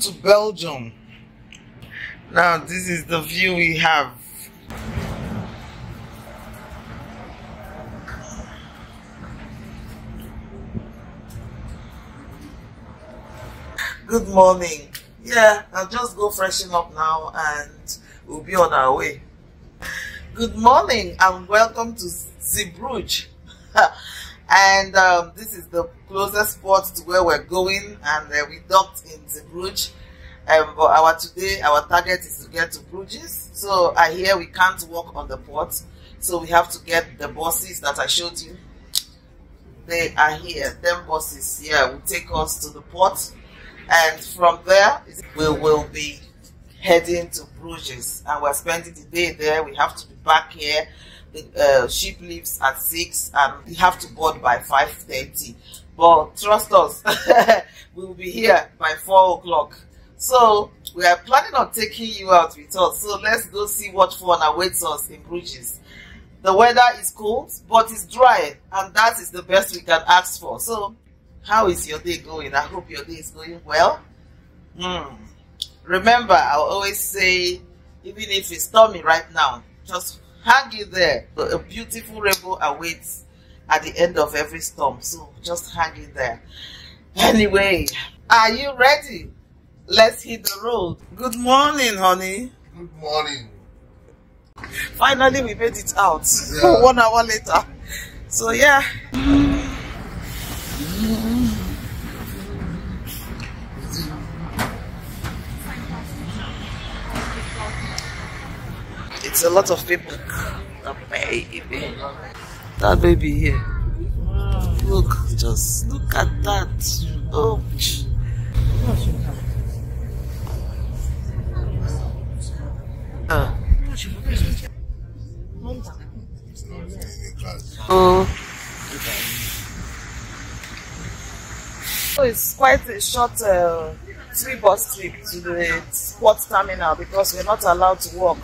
To Belgium. Now, this is the view we have. Good morning. Yeah, I'll just go freshen up now and we'll be on our way. Good morning and welcome to Zeebrugge. and um, this is the closest spot to where we're going and uh, we docked in Zeebrugge. Um, but our today, our target is to get to Bruges. So I hear we can't walk on the port. So we have to get the buses that I showed you. They are here. Them buses, yeah, will take us to the port and from there we will be heading to Bruges and we're spending the day there. We have to be back here. Uh, ship leaves at 6 and we have to board by 5.30. But trust us, we will be here by 4 o'clock. So we are planning on taking you out with us. So let's go see what fun awaits us in Bruges. The weather is cold, but it's dry, and that is the best we can ask for. So how is your day going? I hope your day is going well. Hmm. Remember, I always say, even if it's stormy right now, just hang in there. A beautiful rainbow awaits at the end of every storm. So just hang in there. Anyway, are you ready? Let's hit the road. Good morning, honey. Good morning. Finally, we made it out. Yeah. One hour later. So yeah. A lot of people. The baby. That baby here. Look, just look at that. Oh. Uh. Oh. So it's quite a short uh, three bus trip to the sports terminal because we're not allowed to walk.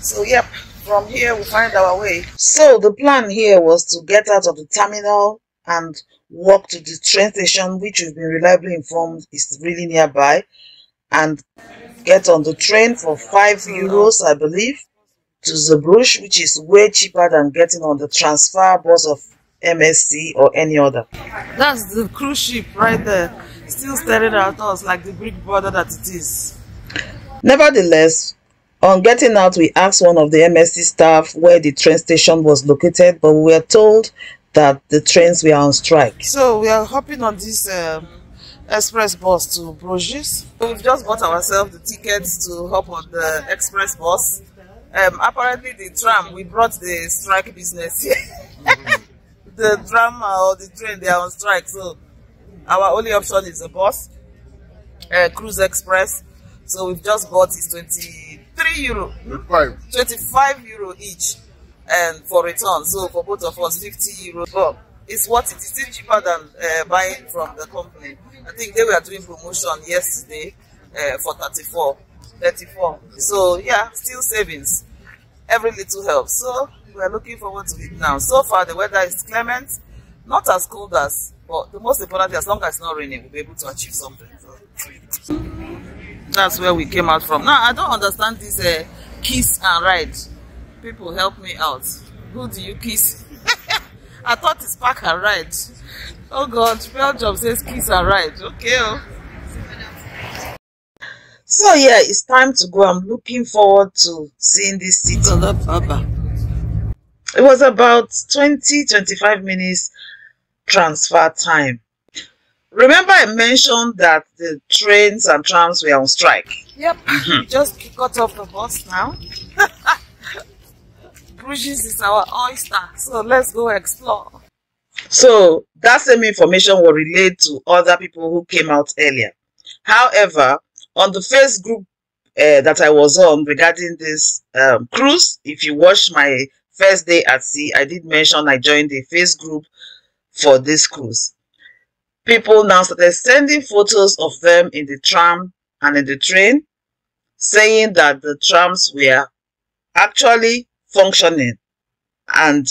So yep, from here we find our way. So the plan here was to get out of the terminal and walk to the train station, which we've been reliably informed is really nearby, and get on the train for five euros, I believe, to Zeebrugge, which is way cheaper than getting on the transfer bus of MSC or any other. That's the cruise ship right there, still staring at us like the big brother that it is. Nevertheless, on getting out, we asked one of the MSC staff where the train station was located, but we were told that the trains were on strike. So we are hopping on this um, express bus to Bruges. We've just bought ourselves the tickets to hop on the express bus. Um, apparently the tram, we brought the strike business the tram or the train, they are on strike. So our only option is the bus, uh, Cruise Express. So we've just bought is 23 euro, 25. 25 euro each and for return. So for both of us, 50 euro. But it's what it is still cheaper than uh, buying from the company. I think they were doing promotion yesterday uh, for 34. 34. So yeah, still savings. Every little helps. So we're looking forward to it now. So far the weather is clement, not as cold as, but the most important thing, as long as it's not raining, we'll be able to achieve something. So, that's where we came out from. Now I don't understand this uh, kiss and ride. People help me out. Who do you kiss? I thought it's park and ride. Oh God, Belgium says kiss and ride. Okay. Oh. So yeah, it's time to go. I'm looking forward to seeing this city. It was about 20-25 minutes transfer time. Remember I mentioned that the trains and trams were on strike? Yep. we just got off the bus now. Bruges is our oyster, so let's go explore. So that same information will relate to other people who came out earlier. However, on the first group uh, that I was on regarding this um, cruise, if you watch my first day at sea, I did mention I joined the face group for this cruise. People now started sending photos of them in the tram and in the train, saying that the trams were actually functioning and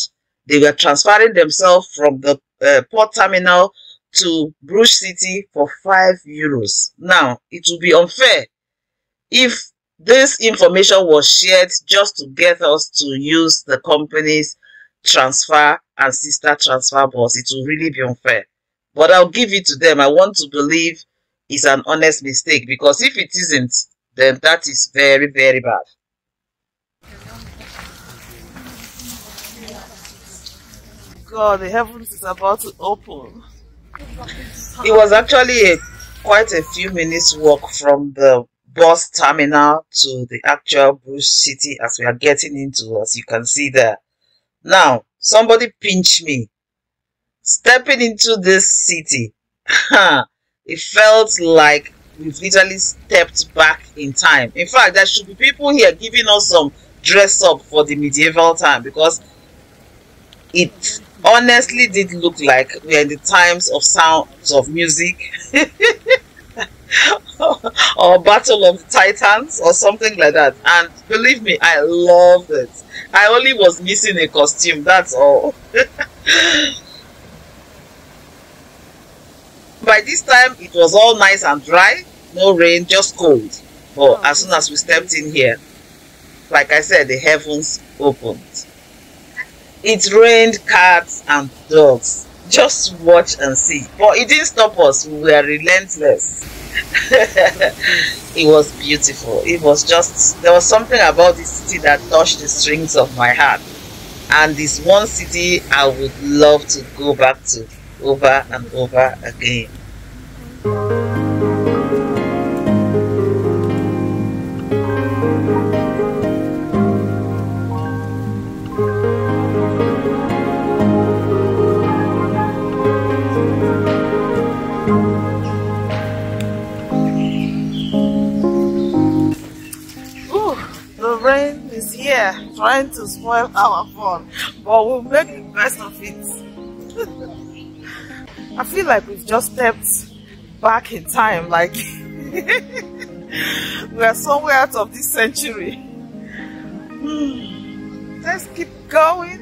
they were transferring themselves from the uh, port terminal to Bruges City for 5 euros. Now, it would be unfair if this information was shared just to get us to use the company's transfer and sister transfer bus. It will really be unfair. But I'll give it to them. I want to believe it's an honest mistake because if it isn't, then that is very, very bad. God, the heavens is about to open. It was actually a, quite a few minutes walk from the bus terminal to the actual Bruges city as we are getting into, as you can see there. Now, somebody pinch me. Stepping into this city, it felt like we've literally stepped back in time. In fact, there should be people here giving us some dress up for the medieval time because it honestly did look like we're in the times of sounds of music or Battle of Titans or something like that. And believe me, I loved it. I only was missing a costume, that's all. By this time, it was all nice and dry, no rain, just cold. But oh. as soon as we stepped in here, like I said, the heavens opened. It rained cats and dogs. Just watch and see. But it didn't stop us. We were relentless. it was beautiful. It was just, there was something about this city that touched the strings of my heart. And this one city I would love to go back to over and over again. The rain is here trying to spoil our fun, but we'll make the best of it. I feel like we've just stepped back in time, like we are somewhere out of this century. Hmm. Let's keep going.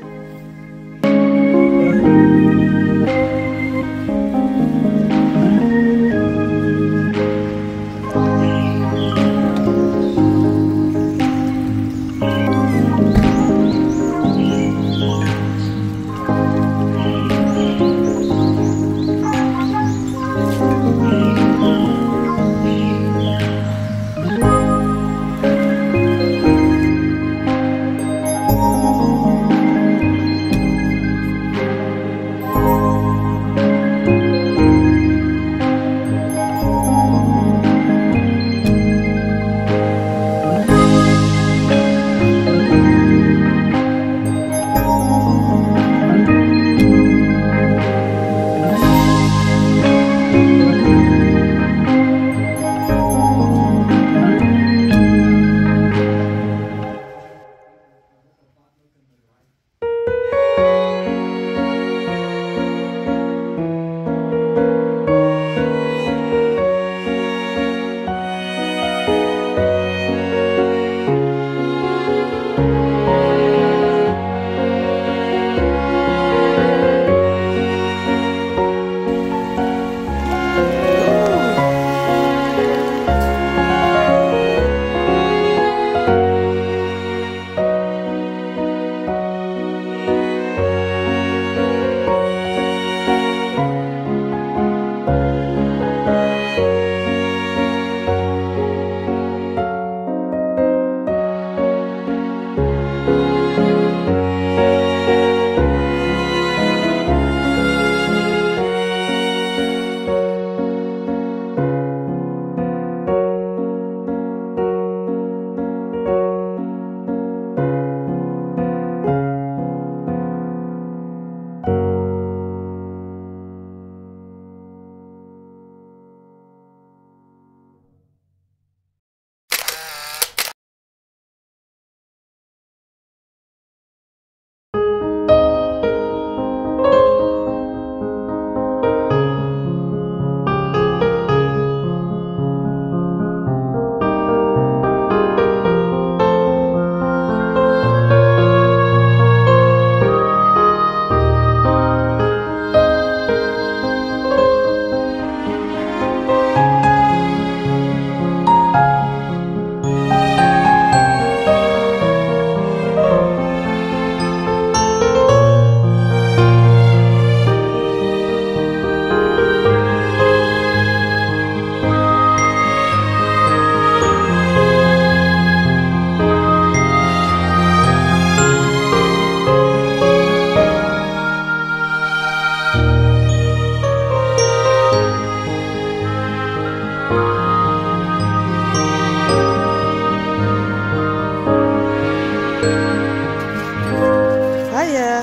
Hiya,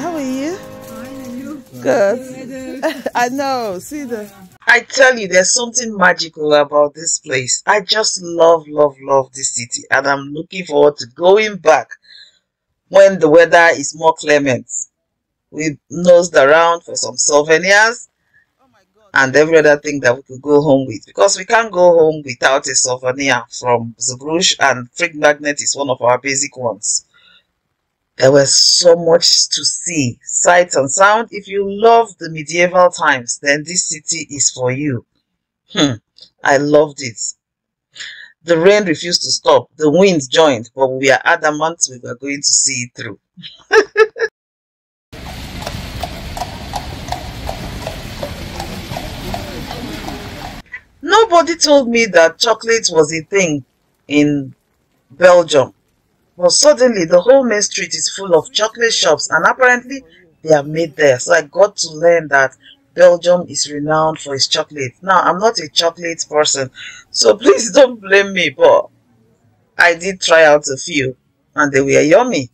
how are you? Good. I know, see the... I tell you, there's something magical about this place. I just love, love, love this city. And I'm looking forward to going back when the weather is more clement. We nosed around for some souvenirs and every other thing that we could go home with because we can't go home without a souvenir from Zeebrugge and Frick Magnet is one of our basic ones. There was so much to see, sight and sound. If you love the medieval times, then this city is for you. Hmm, I loved it. The rain refused to stop. The wind joined, but we are adamant we were going to see it through. Nobody told me that chocolate was a thing in Belgium. But suddenly the whole main street is full of chocolate shops and apparently they are made there. So I got to learn that Belgium is renowned for its chocolate. Now, I'm not a chocolate person, so please don't blame me, but I did try out a few and they were yummy.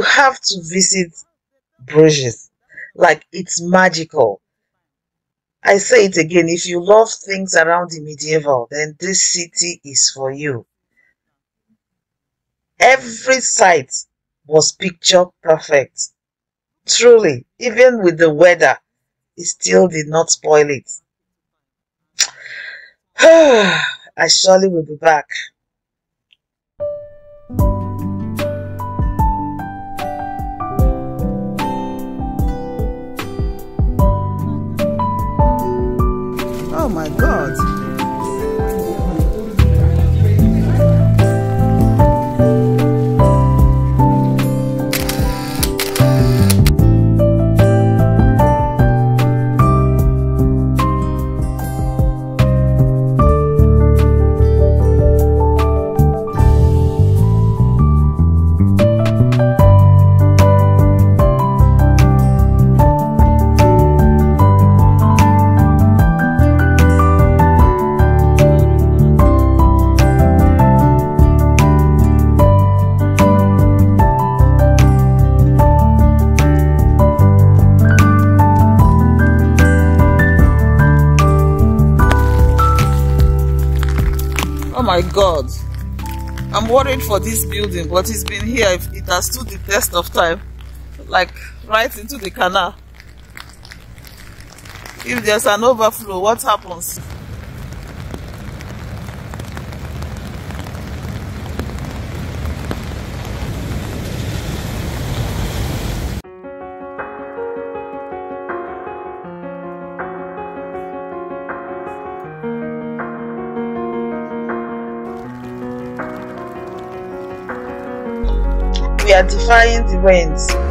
You have to visit Bruges. Like it's magical. I say it again, if you love things around the medieval, then this city is for you. Every site was picture perfect. Truly, even with the weather, it still did not spoil it. I surely will be back. My god. My god. I'm worried for this building but it's been here. It has stood the test of time like right into the canal. If there's an overflow what happens defying the winds.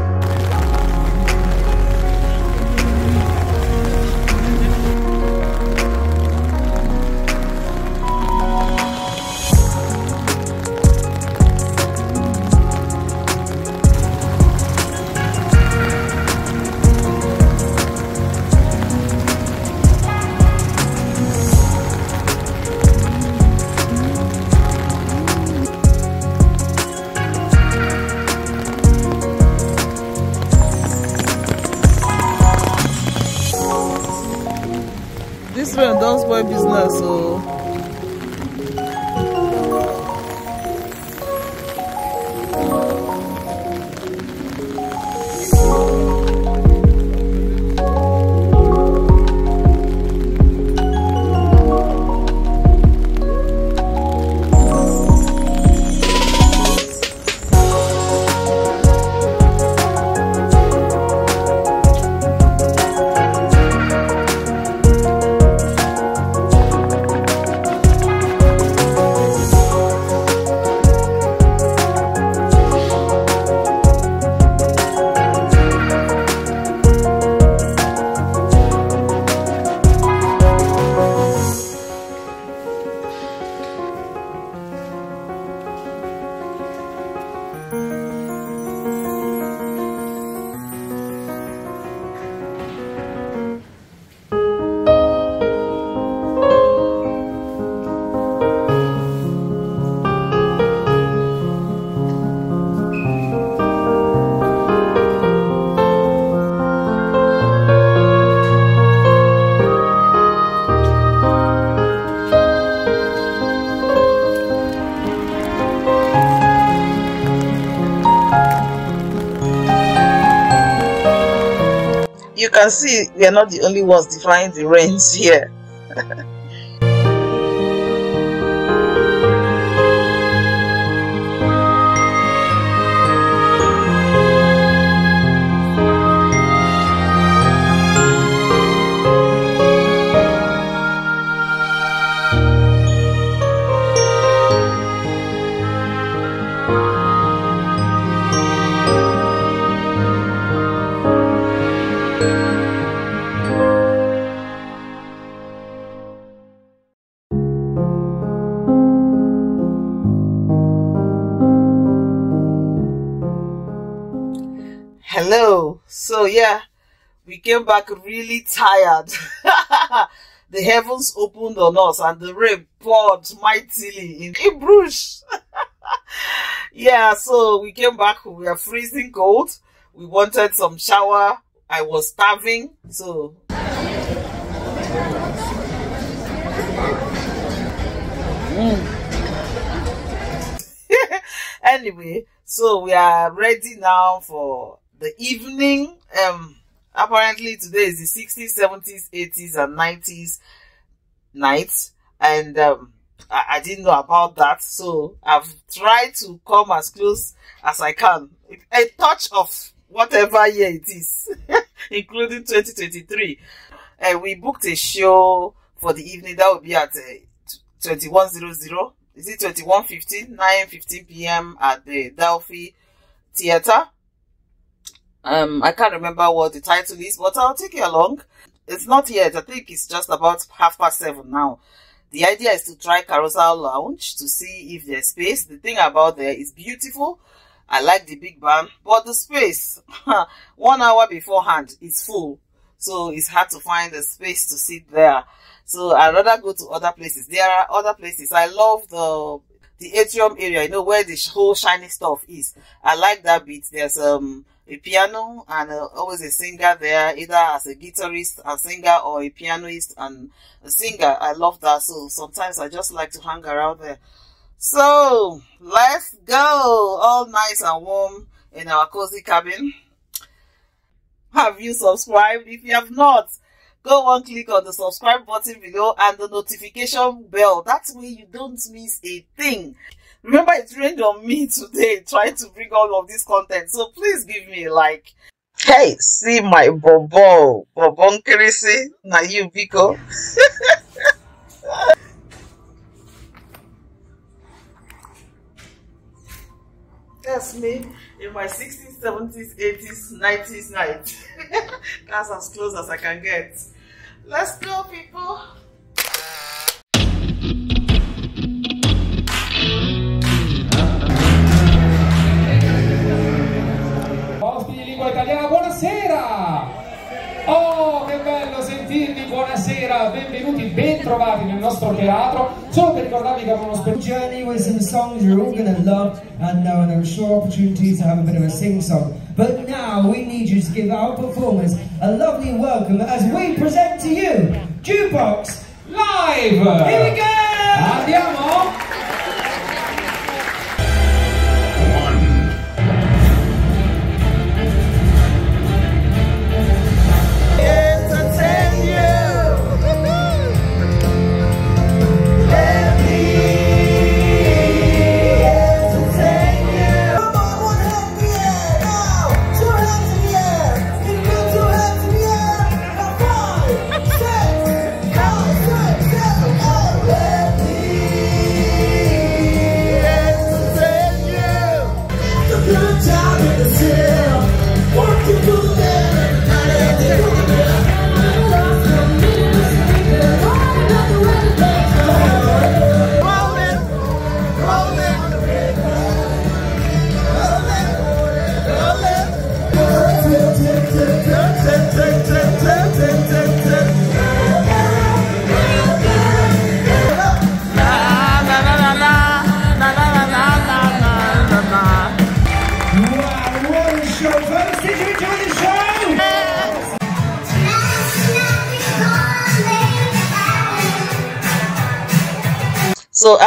You can see we are not the only ones defying the rains here. yeah we came back really tired the heavens opened on us and the rain poured mightily in, bruges yeah, so we came back. We were freezing cold. We wanted some shower. I was starving, so. Mm. anyway, so we are ready now for the evening. Um, apparently today is the 60s, 70s, 80s, and 90s nights, and um, I, I didn't know about that, so I've tried to come as close as I can. A touch of whatever year it is, including 2023. And uh, we booked a show for the evening that will be at uh, 2100 is it 21.15, 9.15 p.m. at the Delphi Theatre. Um, I can't remember what the title is, but I'll take you along. It's not yet. I think it's just about half past seven now. The idea is to try Carousel Lounge to see if there's space. The thing about there is beautiful. I like the big band, but the space, one hour beforehand, is full. So it's hard to find a space to sit there. So I'd rather go to other places. There are other places. I love the the atrium area, you know, where the whole shiny stuff is. I like that bit. There's um a piano and uh, always a singer there, either as a guitarist, a singer, or a pianist and a singer. I love that. So sometimes I just like to hang around there. So let's go. All nice and warm in our cozy cabin. Have you subscribed? If you have not, go on click on the subscribe button below and the notification bell that way you don't miss a thing remember it rained on me today trying to bring all of this content. So please give me a like hey see my bobo bobon krisi na you biko. That's me in my 60s 70s 80s 90s night. That's as close as i can get. Let's go people buonasera, benvenuti, bentrovati nel nostro teatro. Solo per ricordarvi che abbiamo uno spettacolo. Journey with some songs you're all going to love and know, and I'm sure opportunities to have a bit of a sing song. But now we need you to give our performers a lovely welcome as we present to you Jukebox Live! Here we go! Andiamo!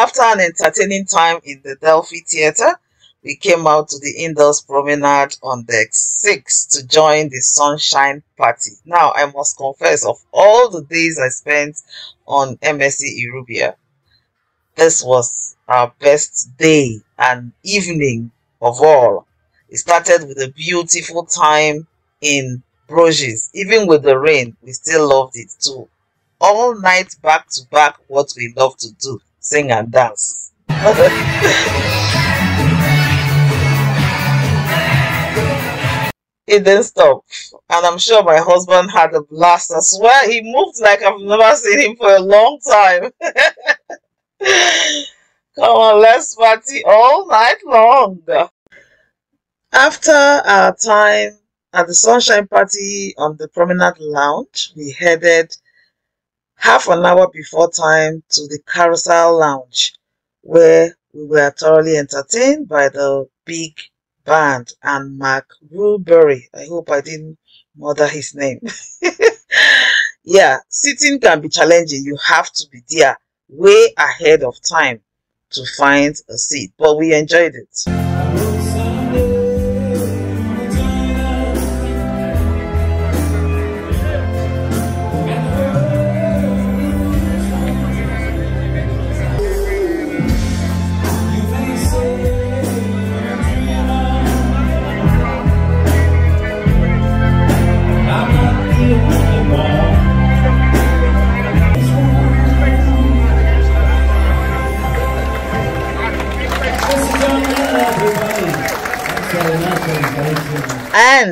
After an entertaining time in the Delphi Theatre, we came out to the indoors promenade on deck 6 to join the sunshine party. Now, I must confess, of all the days I spent on MSC Euribia, this was our best day and evening of all. It started with a beautiful time in Bruges. Even with the rain, we still loved it too. All night back to back, what we love to do, sing and dance. It didn't stop, and I'm sure my husband had a blast as well. He moved like I've never seen him for a long time. Come on, let's party all night long. After our time at the Sunshine Party on the Promenade Lounge, we headed half an hour before time to the Carousel Lounge, where We were thoroughly entertained by the big band and Mark Rubery. I hope I didn't murder his name. yeah, sitting can be challenging. You have to be there way ahead of time to find a seat, but we enjoyed it.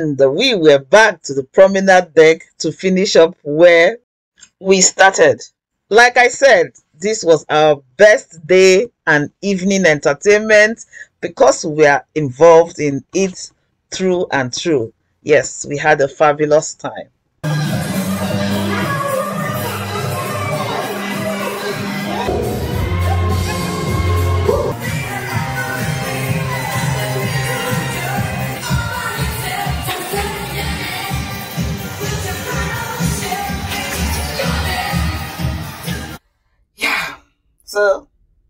And we were back to the promenade deck to finish up where we started. Like I said, this was our best day and evening entertainment because we are involved in it through and through. Yes, we had a fabulous time. So,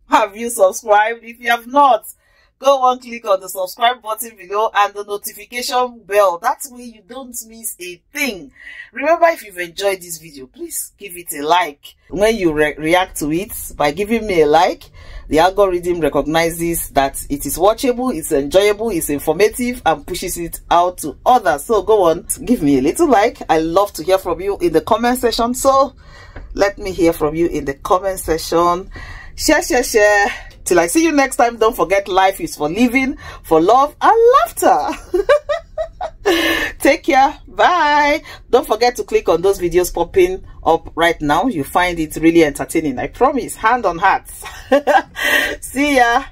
have you subscribed? If you have not, go on click on the subscribe button below and the notification bell. That way you don't miss a thing. Remember, if you've enjoyed this video, please give it a like. When you re react to it by giving me a like, the algorithm recognizes that it is watchable, it's enjoyable, it's informative, and pushes it out to others. So go on, give me a little like. I love to hear from you in the comment section. So let me hear from you in the comment section. Share, share, share. Till I see you next time, don't forget life is for living, for love and laughter. Take care. Bye. Don't forget to click on those videos popping up right now. You find it really entertaining. I promise. Hand on heart. see ya.